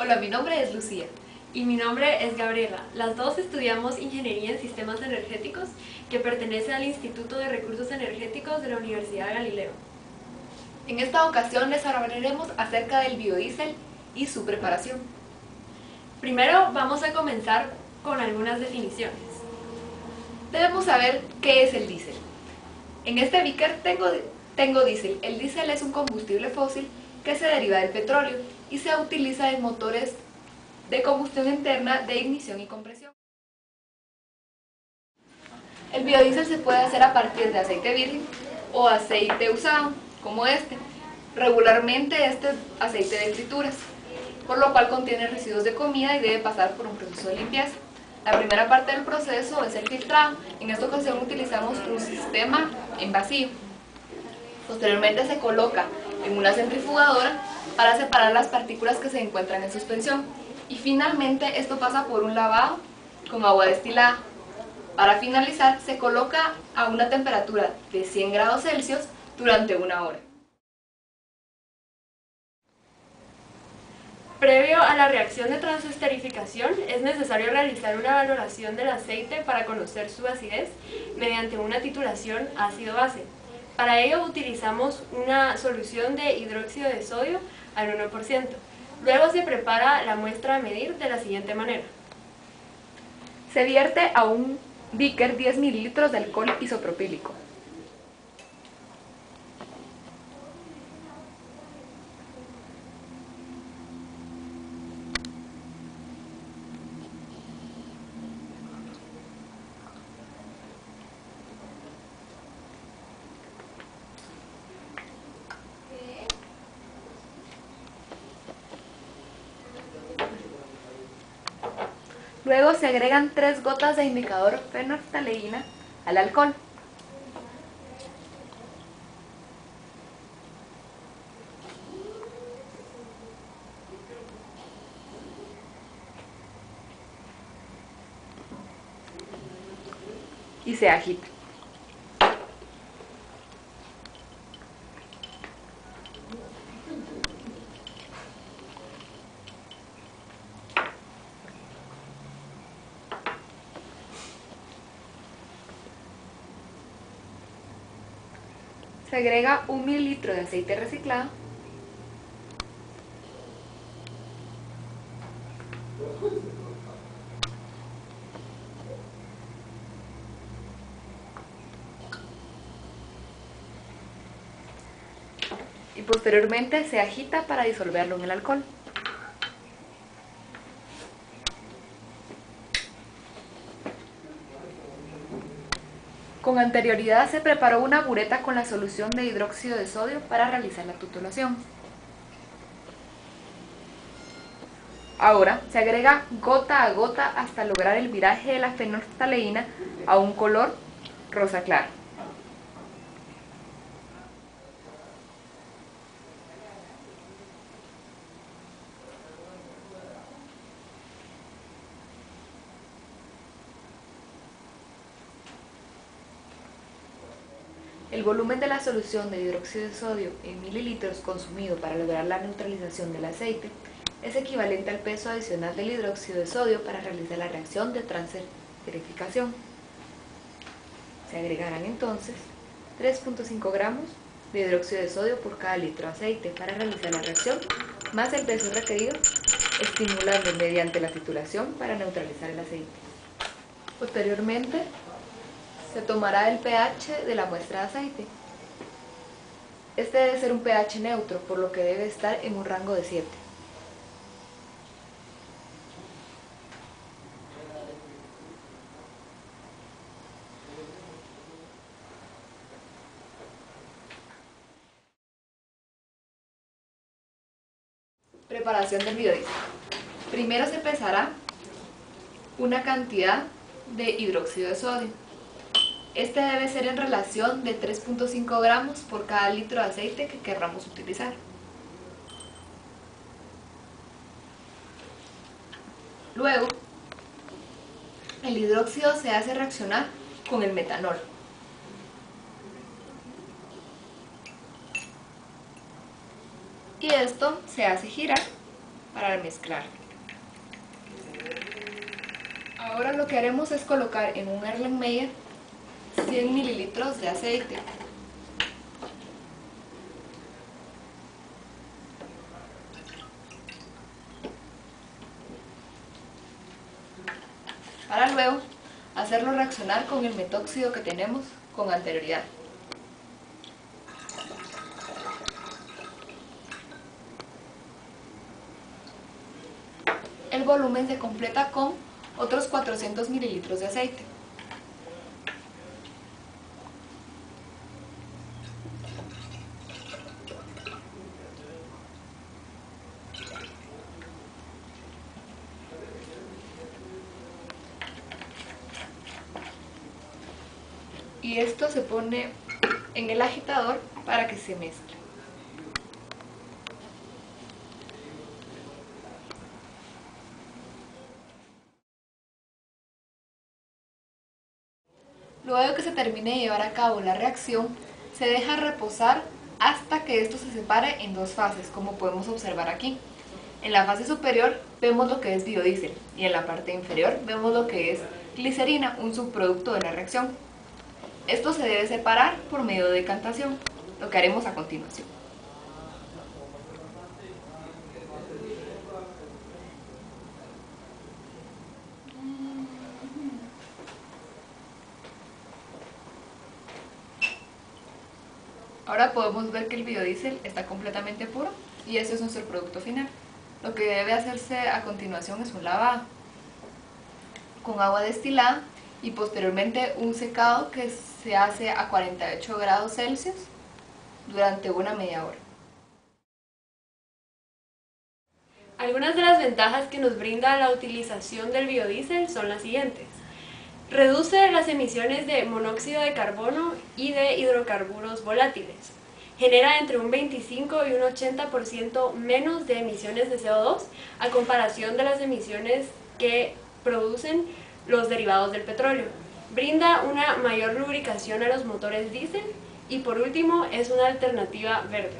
Hola, mi nombre es Lucía. Y mi nombre es Gabriela. Las dos estudiamos Ingeniería en Sistemas Energéticos, que pertenece al Instituto de Recursos Energéticos de la Universidad de Galileo. En esta ocasión les hablaremos acerca del biodiesel y su preparación. Primero vamos a comenzar con algunas definiciones. Debemos saber qué es el diésel. En este beaker tengo, tengo diésel. El diésel es un combustible fósil que se deriva del petróleo y se utiliza en motores de combustión interna de ignición y compresión. El biodiesel se puede hacer a partir de aceite virgen o aceite usado, como este. Regularmente este es aceite de frituras, por lo cual contiene residuos de comida y debe pasar por un proceso de limpieza. La primera parte del proceso es el filtrado. En esta ocasión utilizamos un sistema en vacío. Posteriormente se coloca en una centrifugadora para separar las partículas que se encuentran en suspensión. Y finalmente esto pasa por un lavado con agua destilada. Para finalizar se coloca a una temperatura de 100 grados Celsius durante una hora. Previo a la reacción de transesterificación, es necesario realizar una valoración del aceite para conocer su acidez mediante una titulación ácido-base. Para ello utilizamos una solución de hidróxido de sodio al 1%. Luego se prepara la muestra a medir de la siguiente manera. Se vierte a un beaker 10 mililitros de alcohol isopropílico. Luego se agregan 3 gotas de indicador fenolftaleína al alcohol. Y se agita. Se agrega un mililitro de aceite reciclado y posteriormente se agita para disolverlo en el alcohol. Con anterioridad se preparó una bureta con la solución de hidróxido de sodio para realizar la titulación. Ahora se agrega gota a gota hasta lograr el viraje de la fenolftaleína a un color rosa claro. El volumen de la solución de hidróxido de sodio en mililitros consumido para lograr la neutralización del aceite es equivalente al peso adicional del hidróxido de sodio para realizar la reacción de transesterificación. Se agregarán entonces 3.5 gramos de hidróxido de sodio por cada litro de aceite para realizar la reacción, más el peso requerido, estimulando mediante la titulación para neutralizar el aceite. Posteriormente, se tomará el pH de la muestra de aceite. Este debe ser un pH neutro, por lo que debe estar en un rango de 7. Preparación del biodiesel. Primero se pesará una cantidad de hidróxido de sodio. Este debe ser en relación de 3.5 gramos por cada litro de aceite que querramos utilizar. Luego, el hidróxido se hace reaccionar con el metanol. Y esto se hace girar para mezclar. Ahora lo que haremos es colocar en un Erlenmeyer 100 mililitros de aceite. Para luego hacerlo reaccionar con el metóxido que tenemos con anterioridad. El volumen se completa con otros 400 mililitros de aceite. Y esto se pone en el agitador para que se mezcle. Luego que se termine de llevar a cabo la reacción, se deja reposar hasta que esto se separe en dos fases, como podemos observar aquí. En la fase superior vemos lo que es biodiesel y en la parte inferior vemos lo que es glicerina, un subproducto de la reacción. Esto se debe separar por medio de decantación, lo que haremos a continuación. Ahora podemos ver que el biodiesel está completamente puro y ese es nuestro producto final. Lo que debe hacerse a continuación es un lavado con agua destilada y posteriormente un secado que se hace a 48 grados Celsius durante una media hora. Algunas de las ventajas que nos brinda la utilización del biodiesel son las siguientes. Reduce las emisiones de monóxido de carbono y de hidrocarburos volátiles. Genera entre un 25 y un 80% menos de emisiones de CO2 a comparación de las emisiones que producen los derivados del petróleo. Brinda una mayor lubricación a los motores diésel y por último es una alternativa verde.